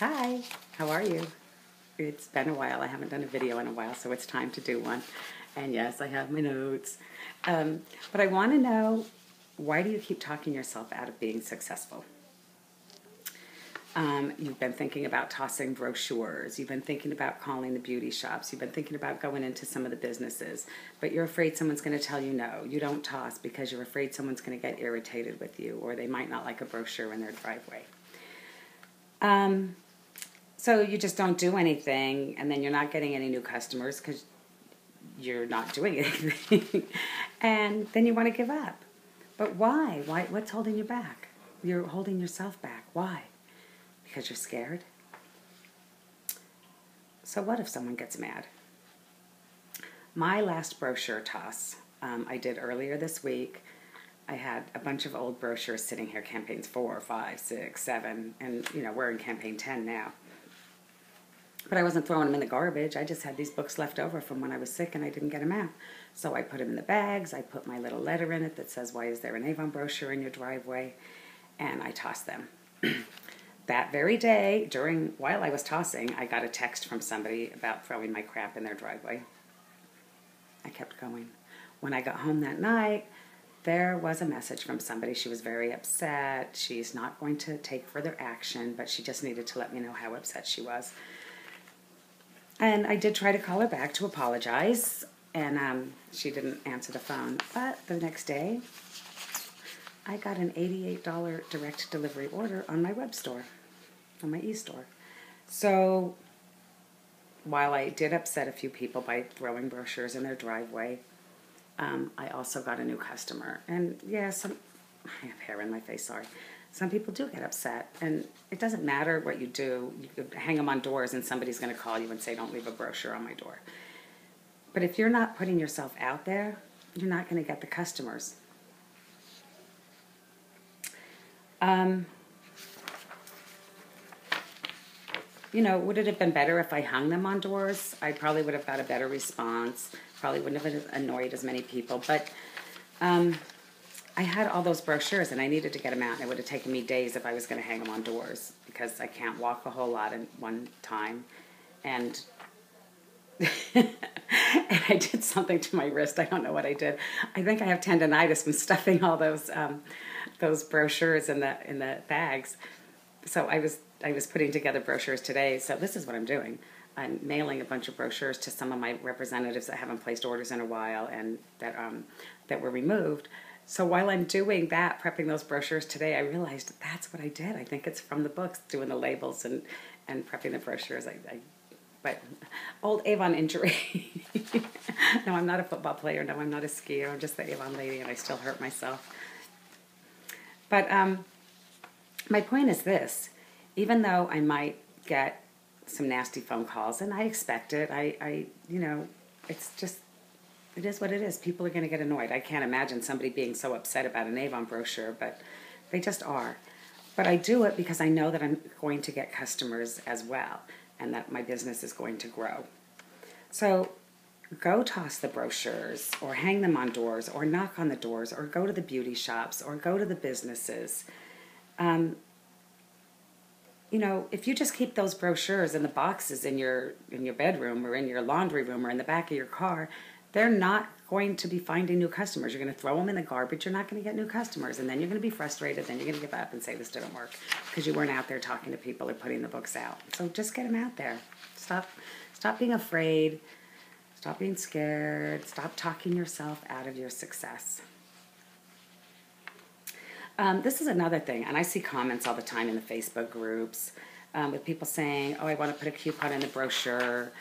Hi, how are you? It's been a while. I haven't done a video in a while, so it's time to do one. And yes, I have my notes. Um, but I want to know why do you keep talking yourself out of being successful? Um, you've been thinking about tossing brochures. You've been thinking about calling the beauty shops. You've been thinking about going into some of the businesses. But you're afraid someone's going to tell you no. You don't toss because you're afraid someone's going to get irritated with you or they might not like a brochure in their driveway. Um, so you just don't do anything, and then you're not getting any new customers because you're not doing anything, and then you want to give up. But why? Why? What's holding you back? You're holding yourself back. Why? Because you're scared. So what if someone gets mad? My last brochure toss um, I did earlier this week. I had a bunch of old brochures sitting here, campaigns four, five, six, seven, and you know we're in campaign ten now. But I wasn't throwing them in the garbage. I just had these books left over from when I was sick and I didn't get them out. So I put them in the bags. I put my little letter in it that says, Why is there an Avon brochure in your driveway? And I tossed them. that very day, during while I was tossing, I got a text from somebody about throwing my crap in their driveway. I kept going. When I got home that night, there was a message from somebody. She was very upset. She's not going to take further action, but she just needed to let me know how upset she was. And I did try to call her back to apologize, and um, she didn't answer the phone. But the next day, I got an $88 direct delivery order on my web store, on my e-store. So while I did upset a few people by throwing brochures in their driveway, um, I also got a new customer. And yeah, some, I have hair in my face, sorry some people do get upset and it doesn't matter what you do. You could hang them on doors and somebody's going to call you and say don't leave a brochure on my door. But if you're not putting yourself out there you're not going to get the customers. Um, you know would it have been better if i hung them on doors? I probably would have got a better response probably wouldn't have annoyed as many people but um, I had all those brochures and I needed to get them out, and it would have taken me days if I was going to hang them on doors because I can't walk a whole lot in one time. And and I did something to my wrist. I don't know what I did. I think I have tendonitis from stuffing all those um, those brochures in the in the bags. So I was I was putting together brochures today. So this is what I'm doing. I'm mailing a bunch of brochures to some of my representatives that haven't placed orders in a while and that um, that were removed. So while I'm doing that, prepping those brochures today, I realized that's what I did. I think it's from the books, doing the labels and, and prepping the brochures. I, I but old Avon injury. no, I'm not a football player. No, I'm not a skier. I'm just the Avon lady, and I still hurt myself. But um, my point is this: even though I might get some nasty phone calls, and I expect it, I, I, you know, it's just it is what it is. People are going to get annoyed. I can't imagine somebody being so upset about an Avon brochure, but they just are. But I do it because I know that I'm going to get customers as well and that my business is going to grow. So go toss the brochures or hang them on doors or knock on the doors or go to the beauty shops or go to the businesses. Um, you know, if you just keep those brochures in the boxes in your in your bedroom or in your laundry room or in the back of your car, they're not going to be finding new customers. You're going to throw them in the garbage. You're not going to get new customers. And then you're going to be frustrated. Then you're going to give up and say this didn't work because you weren't out there talking to people or putting the books out. So just get them out there. Stop, stop being afraid. Stop being scared. Stop talking yourself out of your success. Um, this is another thing, and I see comments all the time in the Facebook groups um, with people saying, "Oh, I want to put a coupon in the brochure."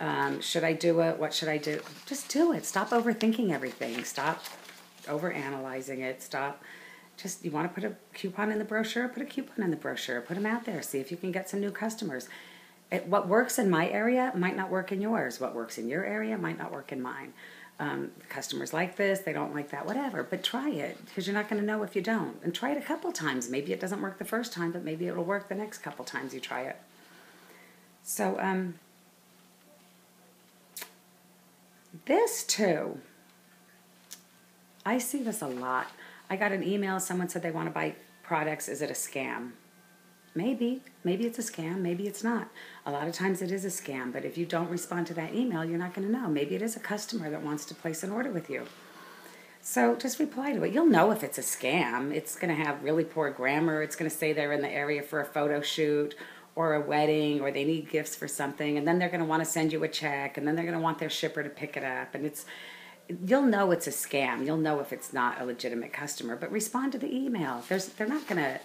Um, should I do it? What should I do? Just do it. Stop overthinking everything. Stop overanalyzing it. Stop. Just you want to put a coupon in the brochure? Put a coupon in the brochure. Put them out there. See if you can get some new customers. It, what works in my area might not work in yours. What works in your area might not work in mine. Um, customers like this, they don't like that, whatever. But try it because you're not going to know if you don't. And try it a couple times. Maybe it doesn't work the first time, but maybe it'll work the next couple times you try it. So, um, This too. I see this a lot. I got an email, someone said they want to buy products. Is it a scam? Maybe, maybe it's a scam, maybe it's not. A lot of times it is a scam, but if you don't respond to that email, you're not going to know. Maybe it is a customer that wants to place an order with you. So just reply to it. You'll know if it's a scam. It's going to have really poor grammar. It's going to say they're in the area for a photo shoot or a wedding or they need gifts for something and then they're going to want to send you a check and then they're going to want their shipper to pick it up and it's you'll know it's a scam. You'll know if it's not a legitimate customer, but respond to the email. There's they're not going to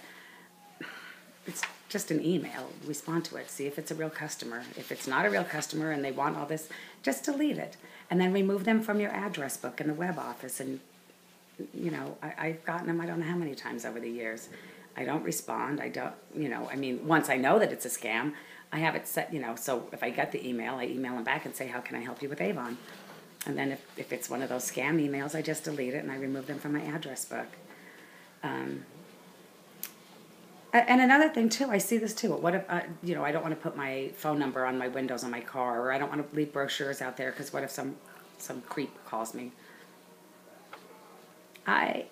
it's just an email. Respond to it. See if it's a real customer. If it's not a real customer and they want all this, just delete it. And then remove them from your address book in the web office. And, you know, I, I've gotten them I don't know how many times over the years. I don't respond. I don't, you know, I mean, once I know that it's a scam, I have it set, you know, so if I get the email, I email them back and say, how can I help you with Avon? And then if, if it's one of those scam emails, I just delete it and I remove them from my address book. Um, and another thing too, I see this too. What if uh, you know I don't want to put my phone number on my windows on my car, or I don't want to leave brochures out there because what if some some creep calls me? I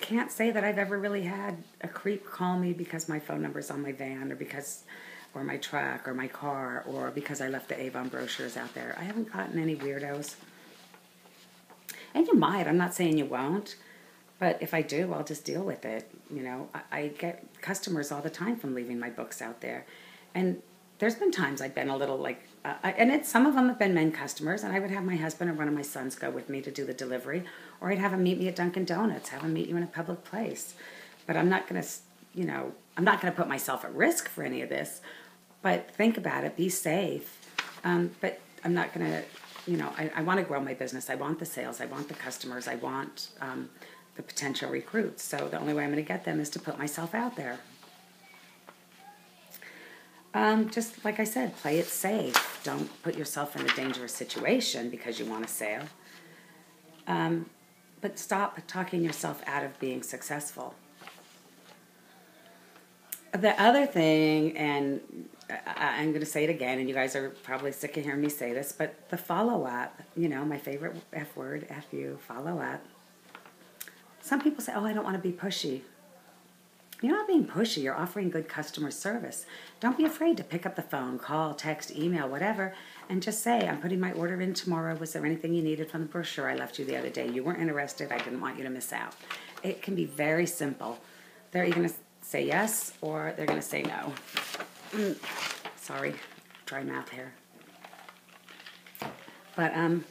can't say that I've ever really had a creep call me because my phone number's on my van, or because or my truck, or my car, or because I left the Avon brochures out there. I haven't gotten any weirdos, and you might. I'm not saying you won't. But if I do, I'll just deal with it. You know, I, I get customers all the time from leaving my books out there, and there's been times I've been a little like, uh, and it's some of them have been men customers, and I would have my husband or one of my sons go with me to do the delivery, or I'd have them meet me at Dunkin' Donuts, have them meet you in a public place. But I'm not gonna, you know, I'm not gonna put myself at risk for any of this. But think about it, be safe. Um, but I'm not gonna, you know, I, I want to grow my business. I want the sales. I want the customers. I want. Um, the potential recruits. So the only way I'm going to get them is to put myself out there. Um, just like I said, play it safe. Don't put yourself in a dangerous situation because you want to sail. Um, but stop talking yourself out of being successful. The other thing, and I, am going to say it again, and you guys are probably sick of hearing me say this, but the follow up, you know, my favorite F word, F you, follow up. Some people say, oh, I don't want to be pushy. You're not being pushy, you're offering good customer service. Don't be afraid to pick up the phone, call, text, email, whatever, and just say, I'm putting my order in tomorrow. Was there anything you needed from the brochure I left you the other day? You weren't interested, I didn't want you to miss out. It can be very simple. They're either to say yes or they're going to say no. Mm, sorry, dry mouth here. But um,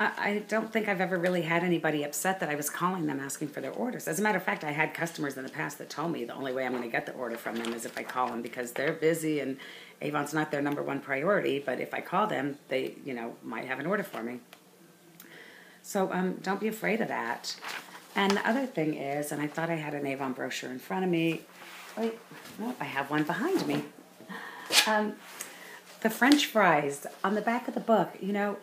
I, don't think I've ever really had anybody upset that I was calling them asking for their orders. As a matter of fact, I had customers in the past that told me the only way I'm going to get the order from them is if I call them because they're busy and Avon's not their number one priority. But if I call them, they you know might have an order for me. So um, don't be afraid of that. And the other thing is, and I thought I had an Avon brochure in front of me. Wait, no, I have one behind me. Um, the French fries on the back of the book. You know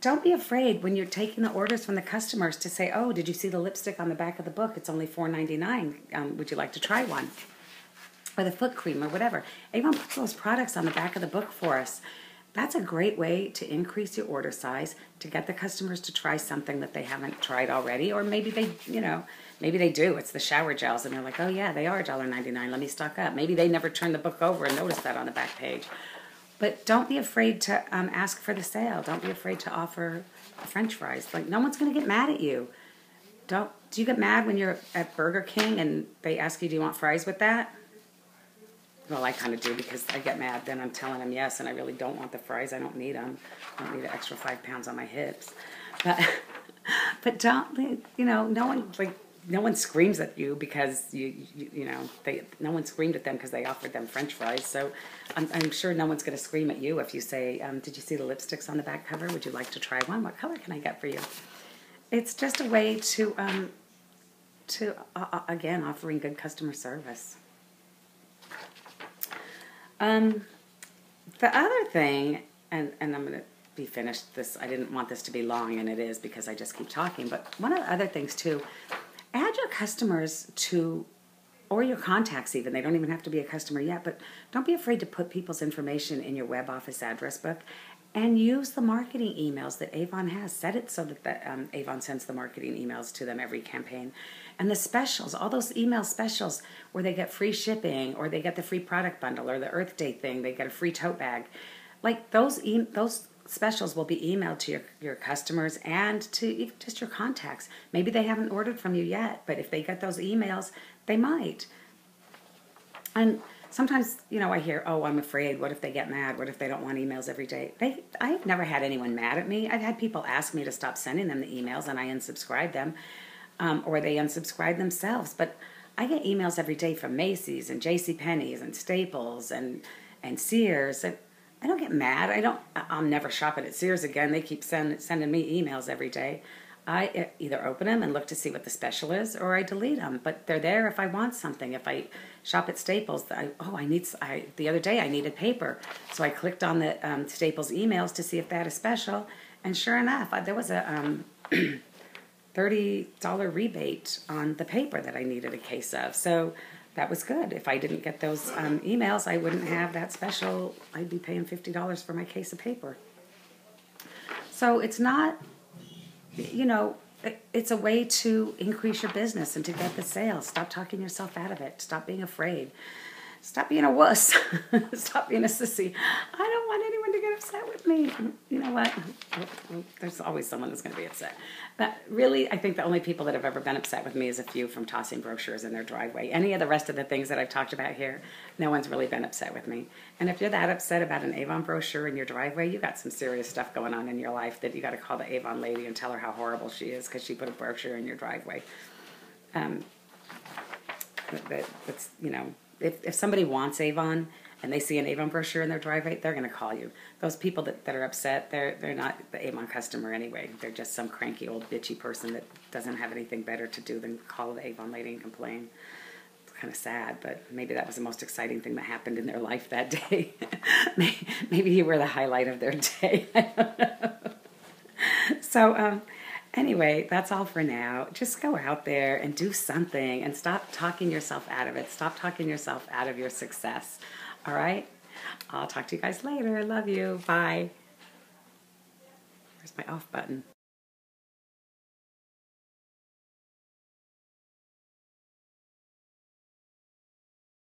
don't be afraid when you're taking the orders from the customers to say, "Oh, did you see the lipstick on the back of the book? It's only four ninety nine. Um, would you like to try one?" Or the foot cream or whatever. Avon puts those products on the back of the book for us. That's a great way to increase your order size to get the customers to try something that they haven't tried already, or maybe they, you know, maybe they do. It's the shower gels, and they're like, "Oh yeah, they are $1.99. Let me stock up." Maybe they never turn the book over and notice that on the back page but don't be afraid to um, ask for the sale. Don't be afraid to offer French fries. Like no one's to get mad at you. Don't. Do you get mad when you're at Burger King and they ask you, "Do you want fries with that?" Well, I kind of do because I get mad. Then I'm telling them yes, and I really don't want the fries. I don't need them. I don't need an extra five pounds on my hips. But but don't you know? No one like no one screams at you because you, you, you know they no one screamed at them because they offered them French fries. So I'm, I'm sure no one's going to scream at you if you say, um, "Did you see the lipsticks on the back cover? Would you like to try one? What color can I get for you?" It's just a way to um, to uh, uh again offering good customer service. Um, the other thing, and and I'm going to be finished this i didn't want this to be long and it is because i just keep talking but one of the other things too add your customers to or your contacts even they don't even have to be a customer yet but don't be afraid to put people's information in your web office address book and use the marketing emails that Avon has. Set it so that the, um, Avon sends the marketing emails to them every campaign. And the specials, all those email specials where they get free shipping or they get the free product bundle or the Earth Day thing, they get a free tote bag. Like those, e- those specials will be emailed to your, your customers and to just your contacts. Maybe they haven't ordered from you yet, but if they get those emails, they might. And sometimes, you know, I hear, oh, I'm afraid. What if they get mad? What if they don't want emails every day? They, I've never had anyone mad at me. I've had people ask me to stop sending them the emails and I unsubscribe them, um, or they unsubscribe themselves. But I get emails every day from Macy's and J.C. Penney's and Staples and and Sears. And I don't get mad. I don't. I'm never shopping at Sears again. They keep send, sending me emails every day. I either open them and look to see what the special is, or I delete them. But they're there if I want something. If I shop at Staples, I, oh, I need. I the other day I needed paper, so I clicked on the um, Staples emails to see if they had a special, and sure enough, I, there was a um, thirty dollar rebate on the paper that I needed a case of. So that was good. If I didn't get those um, emails, I wouldn't have that special. I'd be paying fifty dollars for my case of paper. So it's not you know, it's a way to increase your business and to get the sales. Stop talking yourself out of it. Stop being afraid. Stop being a wuss. Stop being a sissy. I don't want anyone to get upset with me. You know what? There's always someone that's going to be upset. But really, I think the only people that have ever been upset with me is a few from tossing brochures in their driveway. Any of the rest of the things that I've talked about here, no one's really been upset with me. And if you're that upset about an Avon brochure in your driveway, you got some serious stuff going on in your life that you got to call the Avon lady and tell her how horrible she is because she put a brochure in your driveway. Um, that, that's you know if, if somebody wants Avon and they see an Avon brochure in their driveway, they're going to call you. Those people that, that are upset, they're they're not the Avon customer anyway. They're just some cranky old bitchy person that doesn't have anything better to do than call the Avon lady and complain. It's kind of sad, but maybe that was the most exciting thing that happened in their life that day. maybe you were the highlight of their day. so um, Anyway, that's all for now. Just go out there and do something and stop talking yourself out of it. Stop talking yourself out of your success. All right? I'll talk to you guys later. Love you. Bye. Where's my off button?